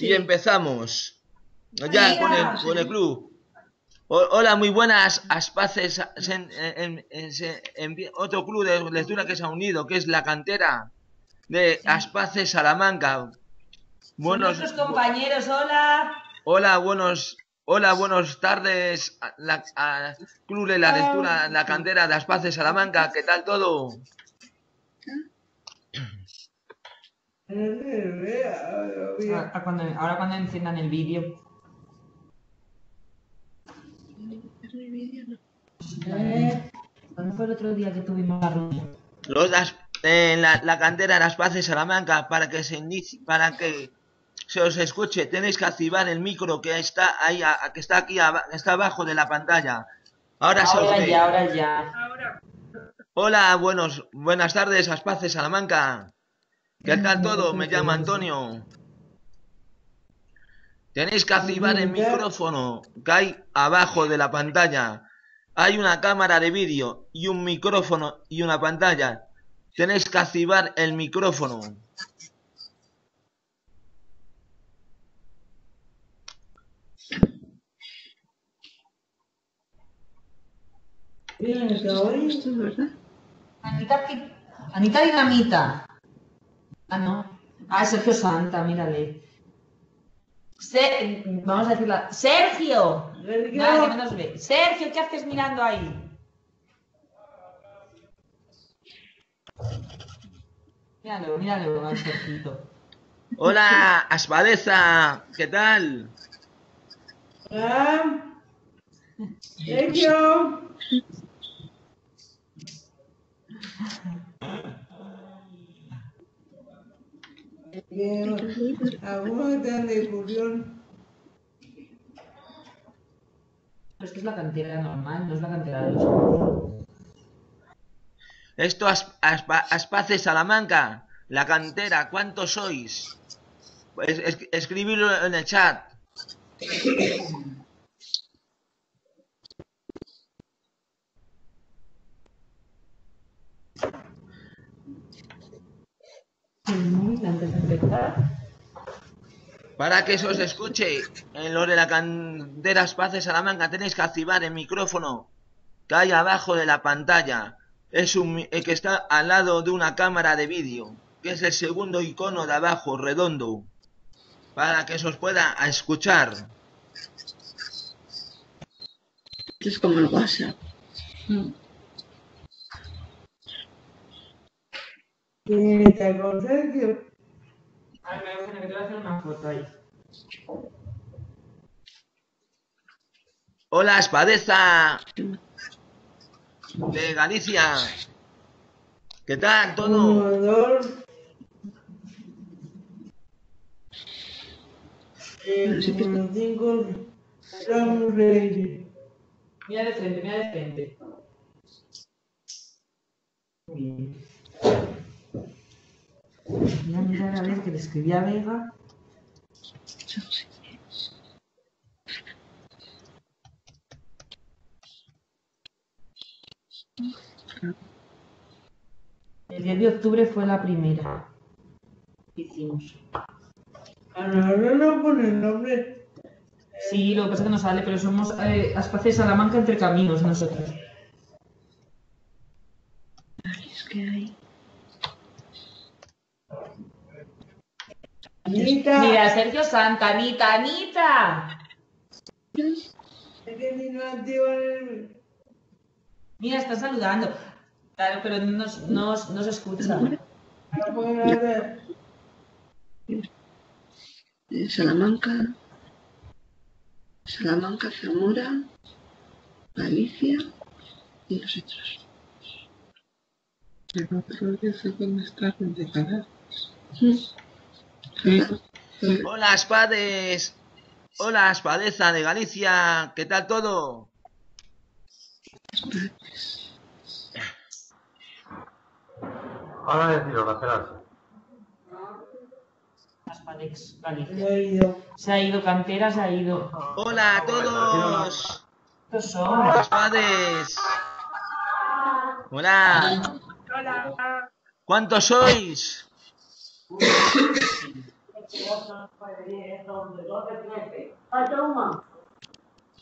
Y empezamos. Ya con el, con el club. O- hola, muy buenas. Aspaces en, otro club de lectura que se ha unido, que es la cantera de Aspaces Salamanca. Buenos, Nuestros compañeros, hola. hola, buenos, hola, buenas tardes. La, a club de la lectura, la cantera de Aspaces Salamanca. ¿Qué tal todo? Ahora cuando, ahora cuando enciendan el vídeo. Eh, ¿Cuándo fue el otro día que tuvimos la reunión? Los en la, la cantera de las Paces Salamanca para que se inicie, para que se os escuche tenéis que activar el micro que está ahí a- a- que está aquí aba- está abajo de la pantalla ahora, se os Ahora ve ya, ahora ya. hola buenos buenas tardes Aspaces Salamanca qué tal todo me llamo Antonio tenéis que activar el micrófono que hay abajo de la pantalla hay una cámara de vídeo y un micrófono y una pantalla Tenéis que activar el micrófono. Es verdad. Anita, Anita Dinamita. Ah, no. Ah, Sergio Santa, mírale. Se- vamos a decirla. Sergio. Nada, que no nos ve. Sergio, ¿qué haces mirando ahí? Míralo, míralo, al Sergito. Hola, Aspadeza, ¿qué tal? Hola. Sergio. Julián. Pero es que es la cantera normal, no es la cantera de los Esto As- Aspace Salamanca, la cantera, ¿cuántos sois? Es- es- escribidlo en el chat. antes de empezar. Para que se os escuche en lo de la cantera Aspace Salamanca tenéis que activar el micrófono que hay abajo de la pantalla. Es un mi- el que está al lado de una cámara de vídeo, que es el segundo icono de abajo, redondo, para que se os pueda escuchar. Esto es como el WhatsApp. ¿Quién está con Sergio? Ay, me voy a tener que hacer una foto ahí. Hola, Espadeza de Galicia. ¿Qué tal todo? Mira de frente, mira de frente. Bien. Voy a mirar a ver que le escribí a Vega. El 10 de octubre fue la primera que hicimos. Ahora no pone el nombre. Sí, lo que pasa es que no sale, pero somos eh, Aspace Salamanca entre caminos nosotros. Es que hay. Anita. Mira, Sergio Santa, Anita, Anita. Mira, está saludando. Claro, pero no, nos- no, no se escucha. Salamanca. Salamanca, Zamora, Galicia y los otros. El otro día sé dónde está de. Hola, Espades. Hola, Espadeza de Galicia. ¿Qué tal todo? Ahora deciros la esperanza. Aspadex, Galicia. Se ha ido cantera, se ha ido. Hola a todos. Estos son. Espades. Hola. ¿Cuántos sois?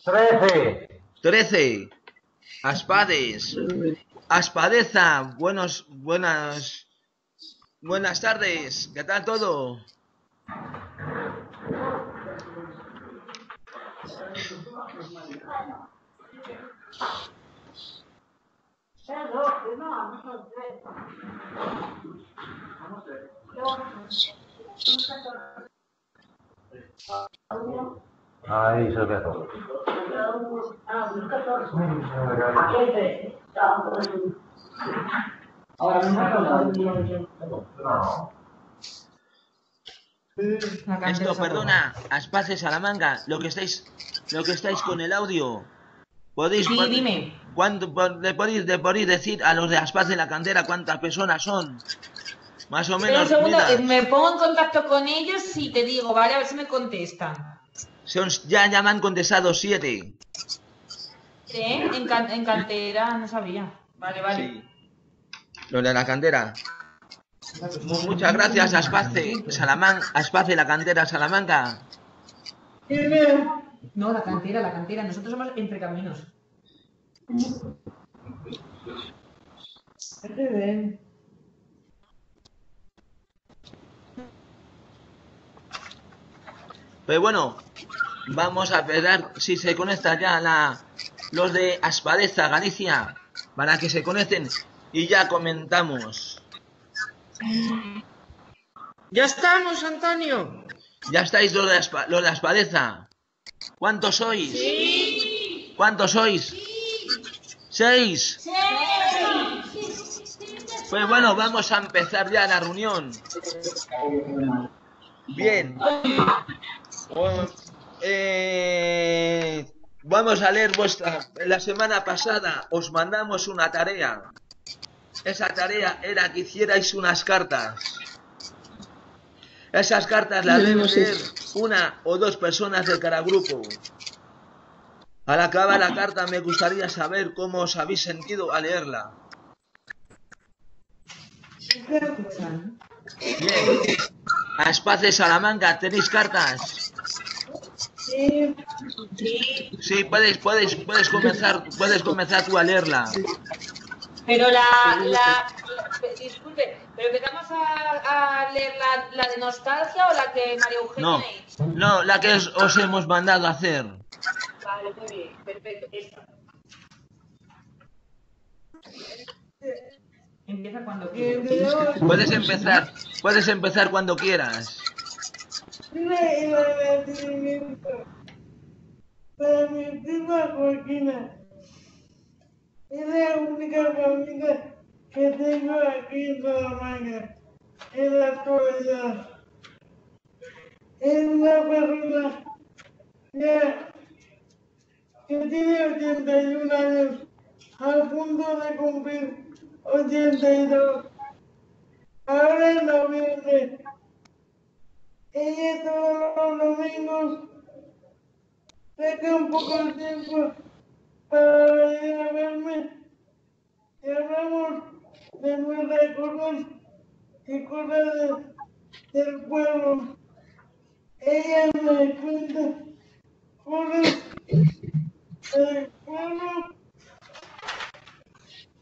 Trece. Trece. Aspades. Aspadeza. Buenos, buenas, buenas tardes. ¿Qué tal todo? Ahí se ve todo. No. La cantera Esto, perdona, Aspace Salamanca, lo que estáis, lo que estáis con el audio. Podéis, Sí, dime. ¿cuánto, le podéis, le podéis decir a los de Aspace la cantera cuántas personas son? Más o un menos, segundo, mira, eh, me pongo en contacto con ellos y te digo, ¿vale? A ver si me contestan. son- ya, ya me han contestado siete. ¿Eh? En, can- en cantera, no sabía. Vale, vale. Sí. Los de la cantera. Mu- Muchas gracias, Aspace, Salamanca, Aspace, la cantera Salamanca. No, la cantera, la cantera. Nosotros somos entre caminos. Pues bueno, vamos a esperar si se conecta ya la, los de Aspadeza, Galicia, para que se conecten y ya comentamos. Ya estamos, Antonio. ¿Ya estáis los de, Aspa- los de Aspadeza? ¿Cuántos sois? ¿Cuántos sois? ¿Seis? Pues bueno, vamos a empezar ya la reunión. Bien. Eh, vamos a leer vuestra... La semana pasada os mandamos una tarea. Esa tarea era que hicierais unas cartas. Esas cartas las deben leer una o dos personas de cada grupo. Al acabar la carta me gustaría saber cómo os habéis sentido al leerla. Bien. A Espacio Salamanca, ¿tenéis cartas? Sí, puedes, puedes, puedes comenzar, puedes comenzar tú a leerla. Pero la, la, la- disculpe, pero empezamos a, a leer la, la de nostalgia o la que María Eugenia No, ha hecho. no, la que os, os hemos mandado a hacer. Vale, muy bien, perfecto. Esta. Empieza cuando quieras. Puedes empezar, puedes empezar cuando quieras. Para mi prima Joaquina. Es la única familia que tengo aquí en Salamanca, en la actualidad. Es una persona ya que tiene 81 años, a punto de cumplir 82. Ahora en noviembre. Ella todos los domingos saca un poco de tiempo para venir a verme y hablamos de nuestras cosas y cosas de- del pueblo. Ella me cuenta cosas del pueblo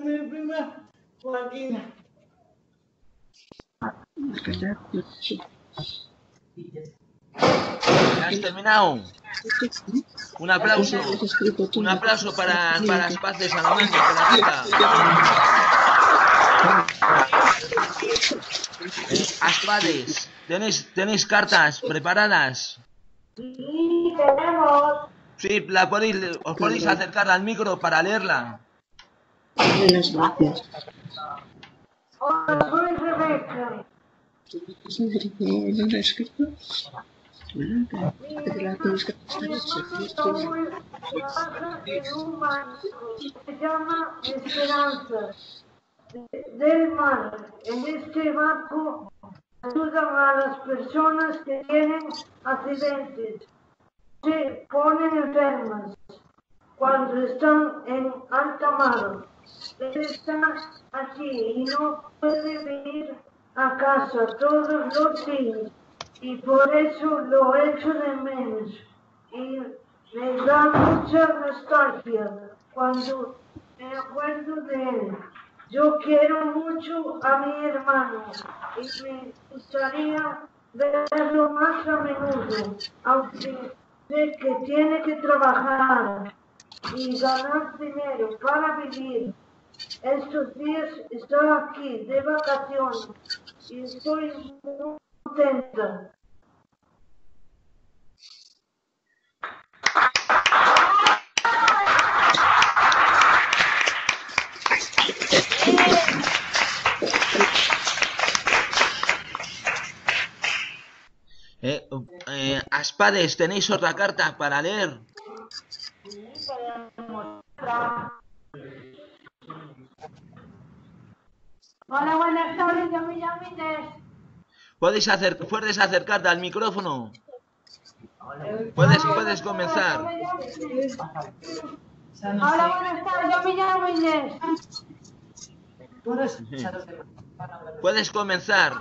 mi prima Joaquina. ¿Ya has terminado? Un aplauso. Un aplauso para, para Espacio Salamanca, por la carta. Aspades, ¿tenéis, ¿tenéis cartas preparadas? Sí, tenemos. Sí, la podéis, os podéis acercar al micro para leerla. Las gracias. Se llama Esperanza de- del Mar. En este banco ayudan a las personas que tienen accidentes, se ponen enfermas cuando están en alta mar. Él está aquí y no puede venir a casa todos los días. Y por eso lo echo de menos. Y me da mucha nostalgia cuando me acuerdo de él. Yo quiero mucho a mi hermano y me gustaría verlo más a menudo, aunque sé que tiene que trabajar y ganar dinero para vivir. Estos días estoy aquí de vacaciones y estoy muy contenta. Eh, eh, Aspades, ¿tenéis otra carta para leer? Hola, buenas tardes, yo me llamo Inés. ¿Puedes, hacer, ¿Puedes acercarte al micrófono? Puedes, puedes comenzar. Hola, buenas tardes, yo me llamo Inés. Puedes comenzar.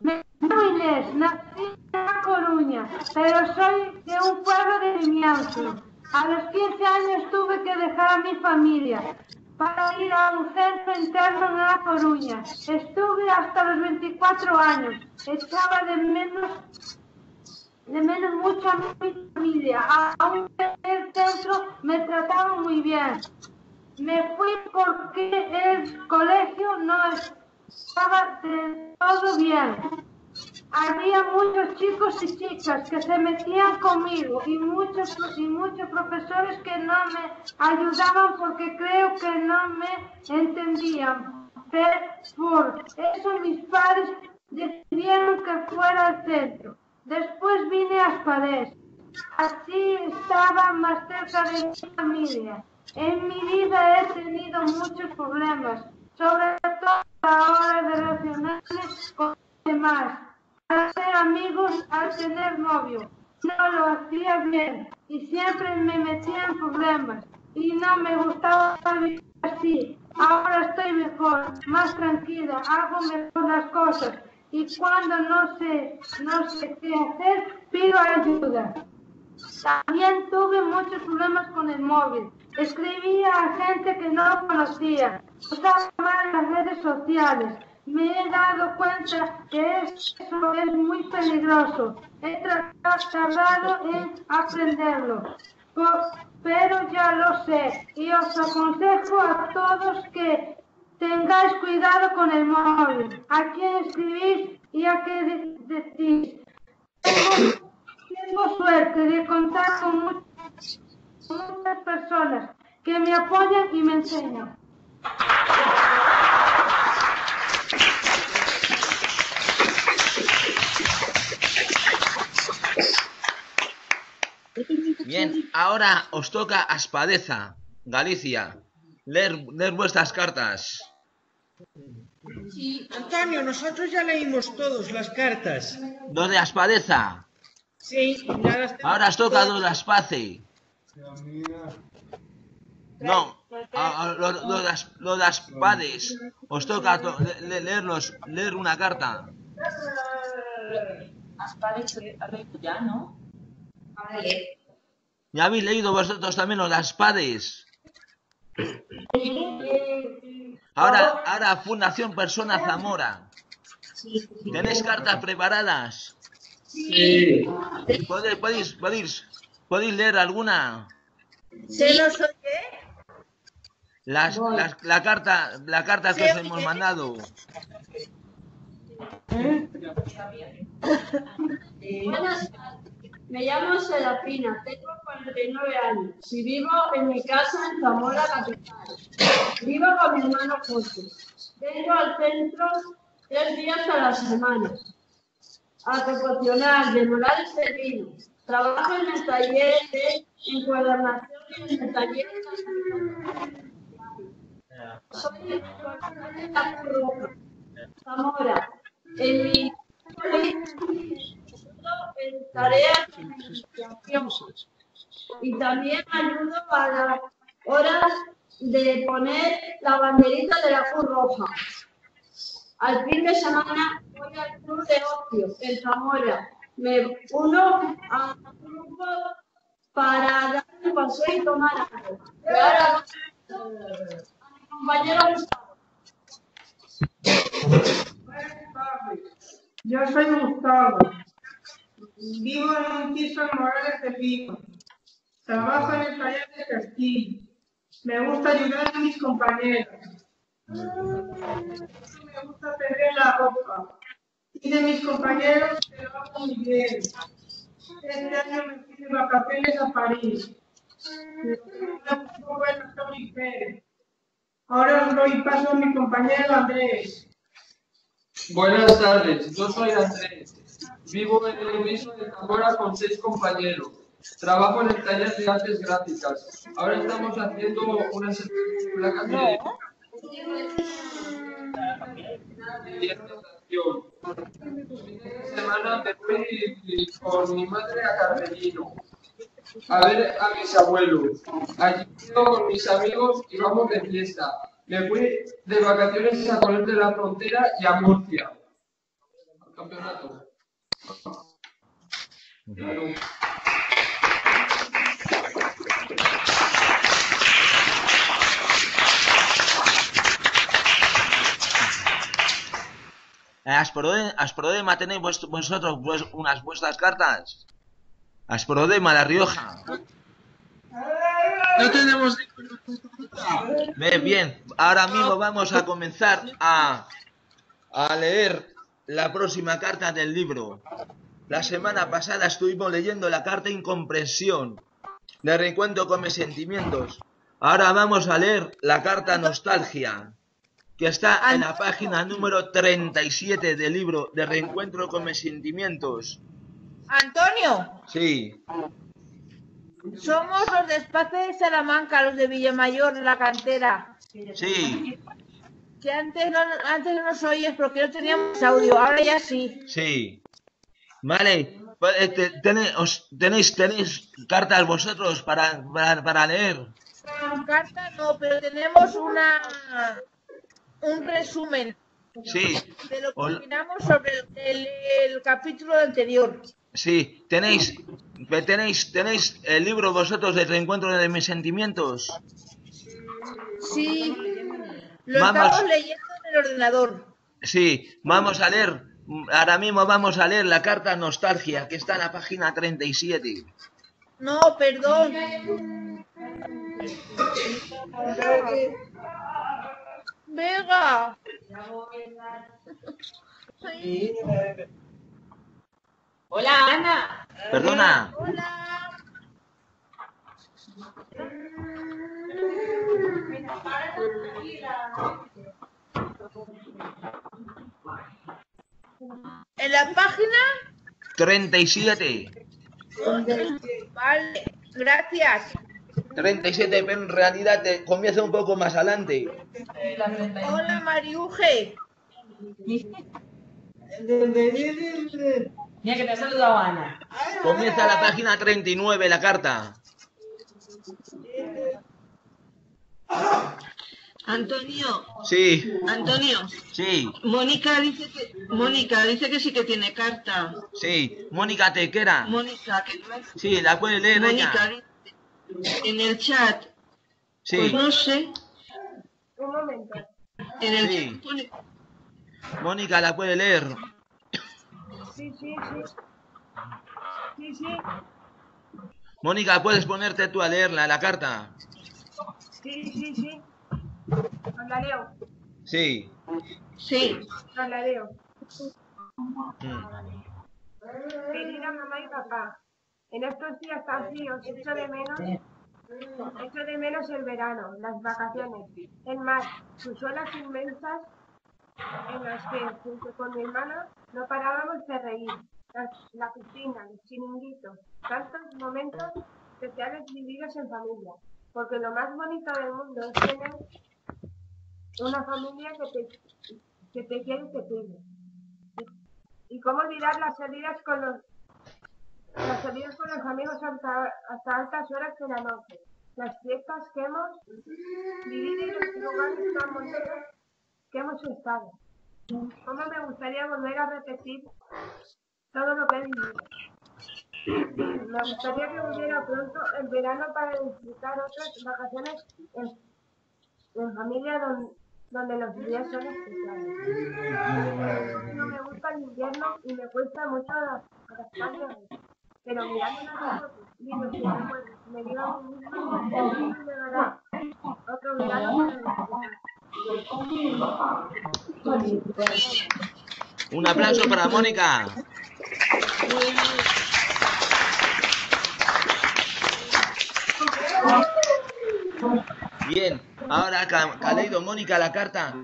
Me llamo Inés, nací en La Coruña, pero soy de un pueblo de Vimianzo. A los 15 años tuve que dejar a mi familia para ir a un centro interno en La Coruña. Estuve hasta los 24 años. Echaba de menos de menos mucho a mi familia. Aún en el centro me trataban muy bien. Me fui porque el colegio no estaba del todo bien. Había muchos chicos y chicas que se metían conmigo y muchos, y muchos profesores que no me ayudaban porque creo que no me entendían. Pero por eso mis padres decidieron que fuera al centro. Después vine a Espadés. Así estaba más cerca de mi familia. En mi vida he tenido muchos problemas, sobre todo a la hora de relacionarme con los demás, al ser amigos, al tener novio. No lo hacía bien y siempre me metía en problemas y no me gustaba vivir así. Ahora estoy mejor, más tranquila, hago mejor las cosas y cuando no sé, no sé qué hacer, pido ayuda. También tuve muchos problemas con el móvil. Escribía a gente que no conocía. Usaba mal las redes sociales. Me he dado cuenta que eso es muy peligroso. He tardado en aprenderlo. Pero ya lo sé. Y os aconsejo a todos que tengáis cuidado con el móvil. A quién escribís y a qué de- decís. Tengo suerte de contar con mu- muchas personas que me apoyan y me enseñan. Bien, ahora os toca Aspadeza, Galicia. Leer, leer vuestras cartas. Antonio, nosotros ya leímos todos las cartas. Los de Aspadeza. Sí, ya las Ahora os toca los de Aspace. No, a- a- lo, lo de As- lo de Aspades. Os toca to- le- le- leerlos, leer una carta. Aspades, ya, ¿no? Vale. ¿Ya habéis leído vosotros también los de Aspades? Ahora, ahora Fundación Persona Zamora. ¿Tenéis cartas preparadas? Sí. ¿Podéis, podéis, podéis, podéis leer alguna? ¿Se los oye? Las, las- la carta, la carta que os hemos mandado. Buenas tardes. Me llamo Serafina, tengo 49 años y vivo en mi casa en Zamora capital. Vivo con mi hermano José. Vengo al centro tres días a la semana. a proporcionar de moral servino. Trabajo en el taller de encuadernación y en el taller de soy de la Roja. Zamora. En mi en tareas y también ayudo a las horas de poner la banderita de la Cruz Roja. Al fin de semana voy al club de ocio en Zamora. Me uno a un grupo para dar un paseo y tomar algo. Y ahora a mi compañero Gustavo. Buenas tardes. Yo soy Gustavo. Vivo en un piso en Morales de Vigo. Trabajo en el taller de textil. Me gusta ayudar a mis compañeros. Me gusta tender la ropa. Y de mis compañeros que lo hago muy bien. Este año me fui vacaciones a París. Ahora os doy paso a mi compañero Andrés. Buenas tardes, yo soy Andrés. Vivo en el piso de Zamora con seis compañeros. Trabajo en el taller de artes gráficas. Ahora estamos haciendo unas placas de semana me fui con mi madre a Carmelino a ver a mis abuelos. Allí con mis amigos y vamos de fiesta. Me fui de vacaciones a Colón de la Frontera y a Murcia. Al campeonato. Asprodema, Asprodema tenéis vosotros pues, unas vuestras cartas. Asprodema, La Rioja. No tenemos Bien, bien. Ahora mismo vamos a comenzar a, a leer la próxima carta del libro. La semana pasada estuvimos leyendo la carta Incomprensión de Reencuentro con mis sentimientos. Ahora vamos a leer la carta Nostalgia, que está en la página número 37 del libro de Reencuentro con mis sentimientos. Antonio, Sí, somos los de Espacio de Salamanca, los de Villamayor, de la cantera. sí, Que antes no, antes no nos oyes porque no teníamos audio, ahora ya sí. sí. Vale, pues, este, tenéis, tenéis, tenéis cartas vosotros para, para, para leer. Carta no, pero tenemos una un resumen Sí, de lo que opinamos sobre el, el- el capítulo anterior. sí, tenéis, tenéis, tenéis el libro vosotros de Reencuentro de mis sentimientos. Sí, lo Vamos. estamos leyendo en el ordenador. Sí, vamos a leer, ahora mismo vamos a leer la carta Nostalgia, que está en la página 37. No, perdón. Vega. Hola, Ana. Perdona, Hola. En la página, 37. vale, gracias. 37, pero en realidad te comienza un poco más adelante. Hola, Mariuje. Mira que te ha saludado Ana. Comienza la página 39, la carta. Antonio, Sí, Antonio, sí, Mónica dice que Mónica dice que sí que tiene carta. sí. Mónica Tequera. Mónica, que no es Sí, la puede leer Mónica ella. dice en el chat. Pues Sí, no sé, Un momento. en el Sí. chat pone Mónica la puede leer. Sí, sí, sí. Sí, sí. Mónica, puedes ponerte tú a leerla, la carta. Sí, sí, sí. Os la leo. Sí. sí, Os la leo. Mm. Querida mamá y papá, en estos días tan fríos echo de menos, echo de menos el verano, las vacaciones, el mar, sus olas inmensas en las que, junto con mi hermana, no parábamos de reír. la, la piscina, los chiringuitos, tantos momentos especiales vividos en familia. Porque lo más bonito del mundo es tener una familia que te, que te quiere y te pide. Y cómo olvidar las salidas con los las salidas con los amigos hasta, hasta altas horas de la noche. Las fiestas que hemos vivido y los lugares tan bonitos que hemos estado. Cómo me gustaría volver a repetir todo lo que he vivido. Me gustaría que volviera pronto el verano para disfrutar otras vacaciones en, en familia don- donde los días son especiales. No me gusta el invierno y me cuesta mucho adaptarme a él. Pero mirando las fotos, libros me digo a mí me dará otro verano para disfrutar. Un aplauso para Mónica. Bien, ahora Ca- Caleido, Mónica, la carta,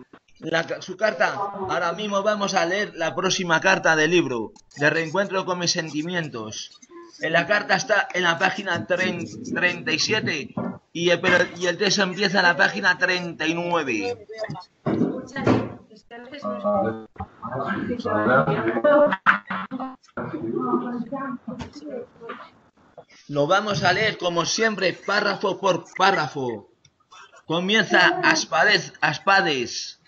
la su carta. Ahora mismo vamos a leer la próxima carta del libro, de reencuentro con mis sentimientos. En la carta está en la página tren- 37 y el, y el texto empieza en la página 39. Lo vamos a leer como siempre, párrafo por párrafo. Comienza Aspades, Aspades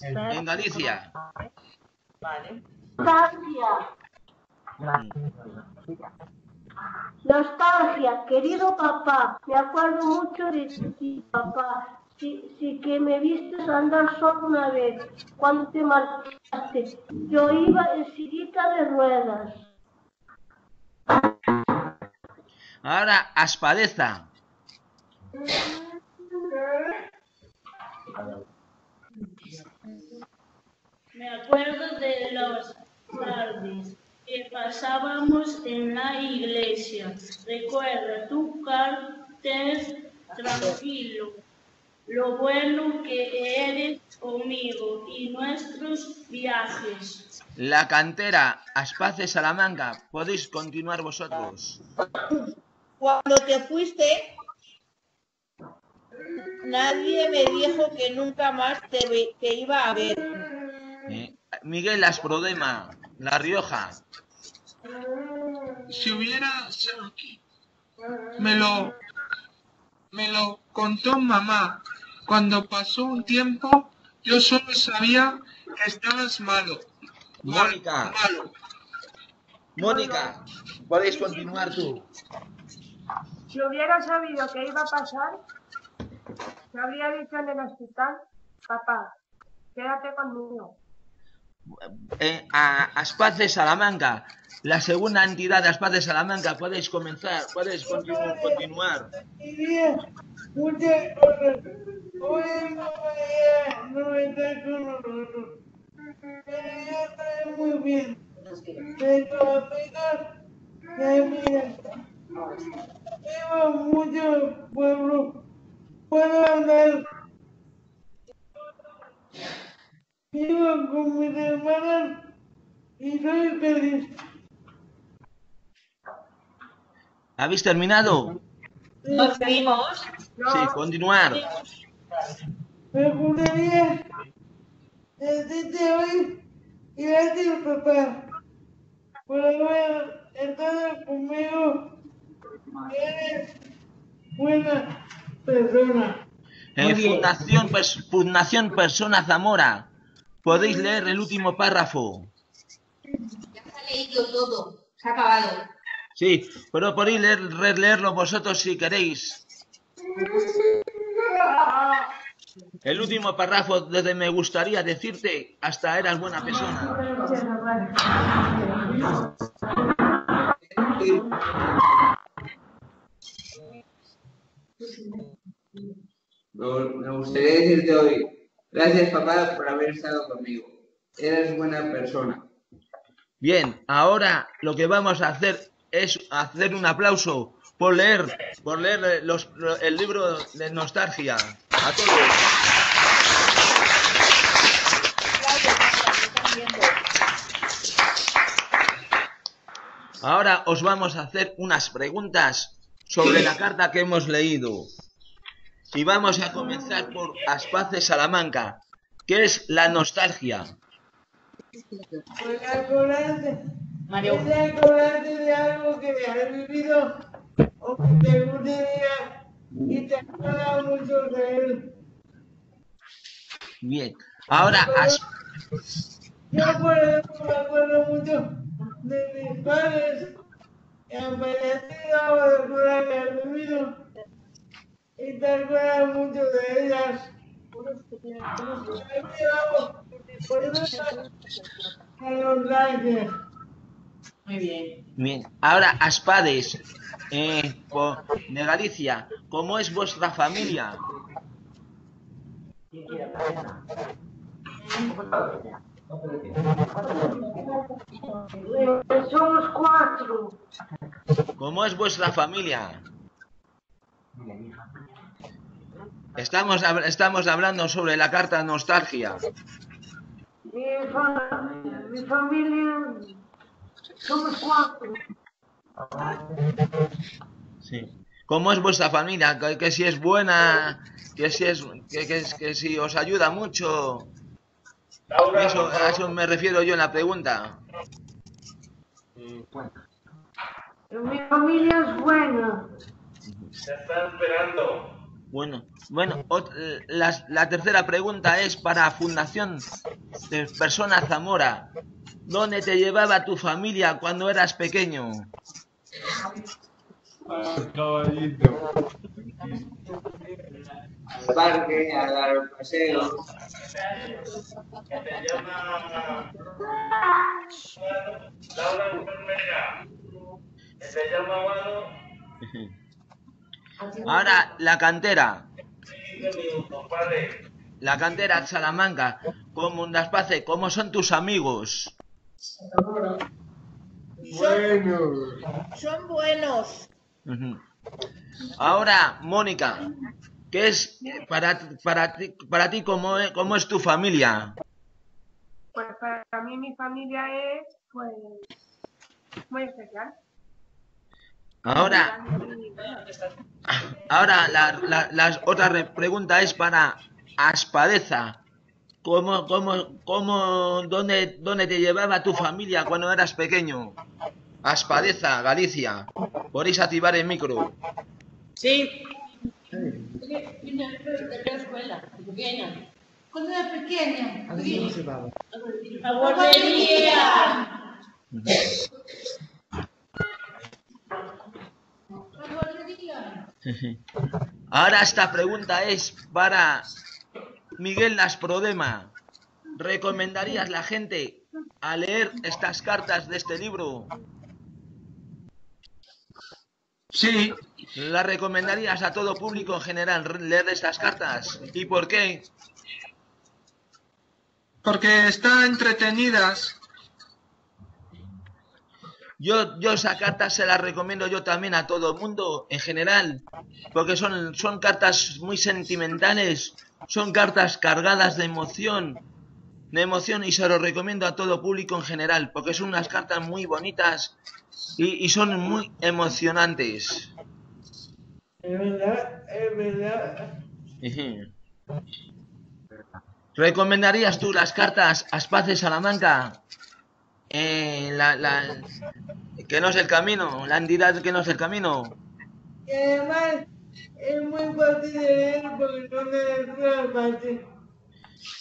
en Galicia. Nostalgia. Nostalgia, querido papá, me acuerdo mucho de ti, papá. Sí, sí que me viste andar solo una vez, cuando te marchaste. Yo iba en sillita de ruedas. Ahora Aspadeza. Me acuerdo de las tardes que pasábamos en la iglesia. Recuerda tu cartel tranquilo, lo bueno que eres conmigo y nuestros viajes. La cantera, Aspace Salamanca. Podéis continuar vosotros. Cuando te fuiste, nadie me dijo que nunca más te iba a ver. Miguel Asprodema, La Rioja. Si hubiera sido aquí, me lo, me lo contó mamá. Cuando pasó un tiempo, yo solo sabía que estabas malo. Mónica. Mónica, podéis continuar tú. Si hubiera sabido que iba a pasar, te habría dicho en el hospital, papá, quédate conmigo. Eh, a Aspace Salamanca, la segunda entidad de Aspace Salamanca. Podéis comenzar, podéis continu- continuar. Muy bien. De sus amigas y amigas. Vivo mucho pueblo. Puedo andar. Vivo con mis hermanas y soy feliz. ¿Habéis terminado? ¿Nos vimos? Sí, continuar. Me gustaría decirte hoy gracias papá por haber estado conmigo. Eres buena persona. Eh, Fundación, Pers- Fundación Persona Zamora. Podéis leer el último párrafo. Ya se ha leído todo. Se ha acabado. Sí, pero podéis leer, releerlo vosotros si queréis. El último párrafo desde me gustaría decirte hasta eras buena persona. Me gustaría decirte hoy, gracias papá por haber estado conmigo. Eres buena persona. Bien, ahora lo que vamos a hacer es hacer un aplauso por leer, por leer el libro de nostalgia. A todos. Ahora os vamos a hacer unas preguntas sobre la carta que hemos leído. Y vamos a comenzar por Aspace Salamanca. ¿Qué es la nostalgia? Pues acordarte, Mario. es acordarte de algo que has vivido o que te gustaría y te acuerdas mucho de él. Bien. Ahora, As- Yo por ejemplo me acuerdo mucho de mis padres que han fallecido o de cosas que has vivido y te acuerdas mucho de ellas. Por eso a los likes. Muy bien. bien. Ahora, Aspades, eh, de Galicia. ¿Cómo es vuestra familia? Somos cuatro. ¿Cómo es vuestra familia? Estamos, estamos hablando sobre la carta nostalgia. Mi, fa- mi familia somos cuatro. Sí. ¿Cómo es vuestra familia? Que, que si es buena, que si es, que, que, que si os ayuda mucho. Eso, a eso me refiero yo en la pregunta. Mi familia es buena. Se está esperando. Bueno, bueno, las- la tercera pregunta es para Fundación de Persona Zamora. ¿Dónde te llevaba tu familia cuando eras pequeño? Caballito. Al parque, a dar un paseo. Te llama. Laura enfermera. Te llama Mano. Ahora, la cantera. 15 minutos, vale. La cantera Salamanca. ¿Cómo andas, Pace? ¿Cómo son tus amigos? Bueno. Son buenos. Ahora, Mónica, ¿qué es para, para ti, para ti cómo es, cómo es tu familia? Pues para mí mi familia es pues muy especial. Ahora, ahora la, la- la otra re- pregunta es para Aspadeza. ¿Cómo, cómo, cómo, dónde, dónde te llevaba tu familia cuando eras pequeño? Aspadeza, Galicia. Podéis activar el micro. Sí. Pequeña. Cuando era pequeña. La guardería. Ahora esta pregunta es para Miguel Lasprodema. ¿Recomendarías la gente a leer estas cartas de este libro? Sí, ¿Las recomendarías a todo público en general leer estas cartas? ¿Y por qué? porque están entretenidas. Yo, yo esa carta se las recomiendo yo también a todo el mundo en general, porque son, son cartas muy sentimentales, son cartas cargadas de emoción, de emoción y se lo recomiendo a todo público en general, porque son unas cartas muy bonitas y, y son muy emocionantes. Es verdad, es verdad. ¿Recomendarías tú las cartas a Espacio Salamanca? Eh, la, la- que no es el camino, la entidad que no es el camino. Y además es muy fácil de leer porque.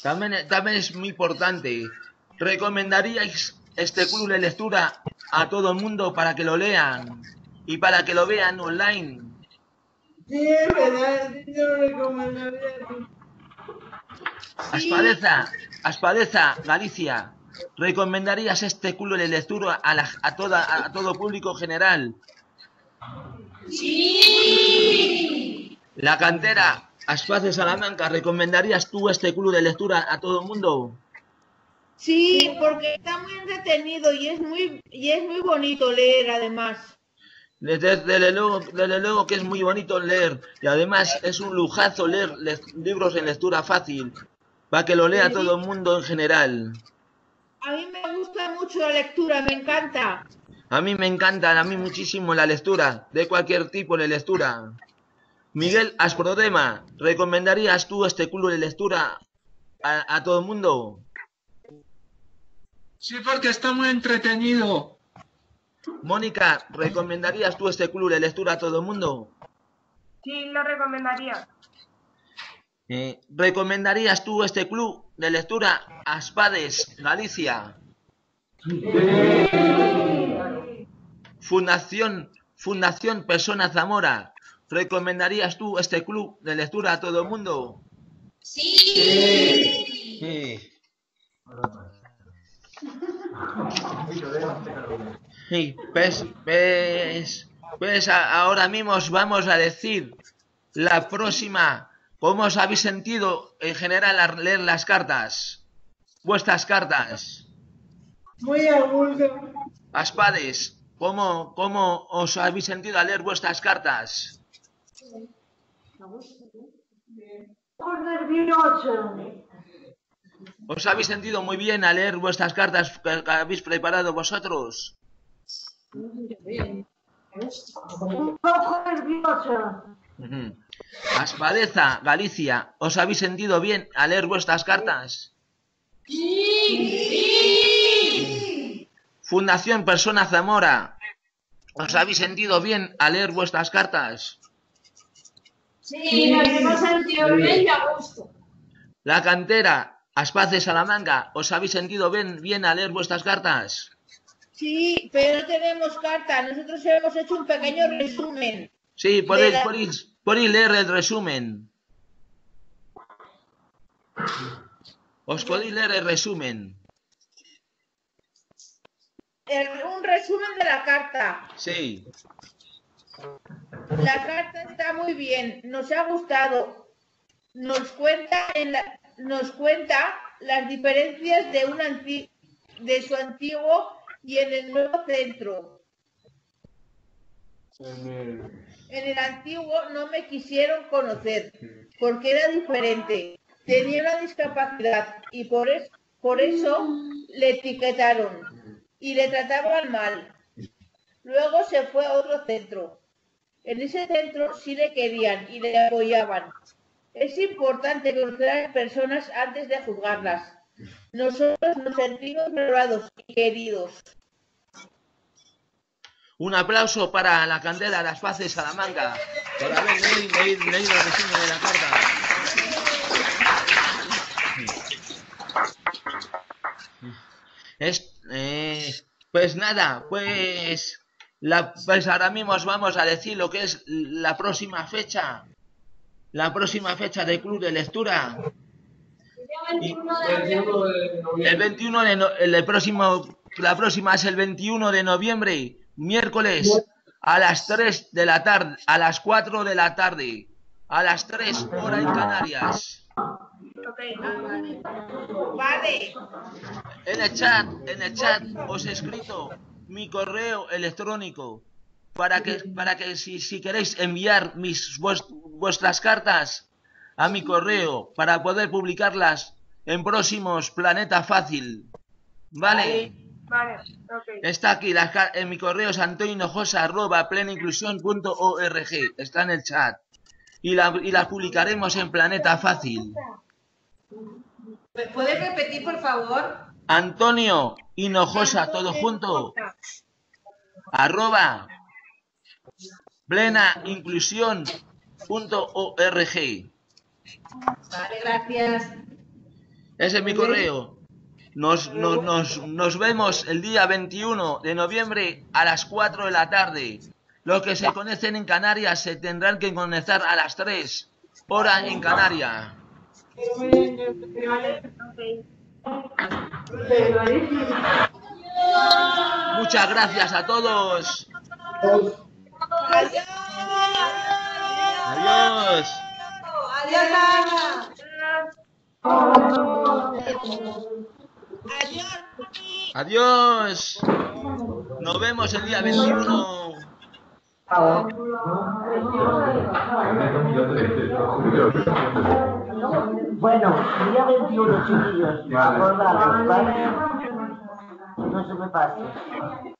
También, también es muy importante. ¿Recomendaríais este club de lectura a todo el mundo para que lo lean y para que lo vean online? Sí, es verdad, yo lo recomendaría. Aspadeza, Aspadeza, Galicia, ¿recomendarías este club de lectura a, la- a, toda, a todo público general? La cantera, Aspace Salamanca, ¿recomendarías tú este club de lectura a todo el mundo? Sí, porque está muy entretenido y es muy y es muy bonito leer además. Desde, desde luego, desde luego que es muy bonito leer y además es un lujazo leer le- libros en lectura fácil para que lo lea todo el mundo en general. A mí me gusta mucho la lectura, me encanta. A mí me encanta, a mí muchísimo la lectura, de cualquier tipo de lectura. Miguel Asprodema, ¿recomendarías tú este club de lectura a, a todo el mundo? Sí, porque está muy entretenido. Mónica, ¿recomendarías tú este club de lectura a todo el mundo? Sí, lo recomendaría. Eh, ¿Recomendarías tú este club de lectura a Spades, Galicia? Fundación, Fundación Persona Zamora, ¿recomendarías tú este club de lectura a todo el mundo? Sí. Sí. Sí, pues, pues, pues ahora mismo os vamos a decir la próxima. ¿Cómo os habéis sentido en general al leer las cartas? Vuestras cartas. Muy a gusto. Aspades, ¿cómo, ¿cómo os habéis sentido al leer vuestras cartas? Nervioso. ¿Os habéis sentido muy bien al leer vuestras cartas que que habéis preparado vosotros? Un poco nervioso. Aspadeza, Galicia, ¿os habéis sentido bien al leer vuestras cartas? Fundación Persona Zamora, ¿os habéis sentido bien al leer vuestras cartas? Sí, nos hemos sentido bien y a gusto. La cantera, Aspaz de Salamanca, ¿os habéis sentido bien, bien al leer vuestras cartas? Sí, pero no tenemos carta. Nosotros hemos hecho un pequeño resumen. Sí, podéis, Mira. podéis, podéis leer el resumen. Os podéis leer el resumen. El- un resumen de la carta. Sí. La carta está muy bien, nos ha gustado. Nos cuenta, en la- nos cuenta las diferencias de, un anti- de su antiguo y en el nuevo centro. En el antiguo no me quisieron conocer porque era diferente. Tenía una discapacidad y por eso le etiquetaron y le trataban mal. Luego se fue a otro centro. En ese centro sí le querían y le apoyaban. Es importante conocer a las personas antes de juzgarlas. Nosotros nos sentimos valorados y queridos. Un aplauso para la candela de las faces Salamanca por haber leído, el resumen de la carta. Es, eh, pues nada, pues, la, pues ahora mismo os vamos a decir lo que es la próxima fecha. La próxima fecha del club de lectura. Y- 21 de noviembre. el 21 de no- el próximo, la próxima es el 21 de noviembre, miércoles, a las 3 de la tarde, a las 4 de la tarde, a las 3 hora en Canarias. Vale. En el chat, en el chat os he escrito mi correo electrónico para que, para que si, si queréis enviar mis, vues- vuestras cartas a mi correo para poder publicarlas en próximos Planeta Fácil. ¿Vale? Vale, ok. Está aquí ca- en mi correo es plenainclusión.org. Está en el chat. Y, la- y las publicaremos en Planeta Fácil. ¿Puedes repetir, por favor? Antonio Hinojosa, todo junto. Arroba plenainclusión.org. Vale, gracias. Ese es mi correo. Nos, nos, nos, nos vemos el día 21 de noviembre a las 4 de la tarde. Los que se conecten en Canarias se tendrán que conectar a las 3. Hora en Canarias. Muchas gracias a todos. Adiós. Adiós. Adiós, Ana. Adiós. Adiós. Nos vemos el día 21. Bueno, día 21, chiquillos. Acordaros, ¿vale? No se me pase.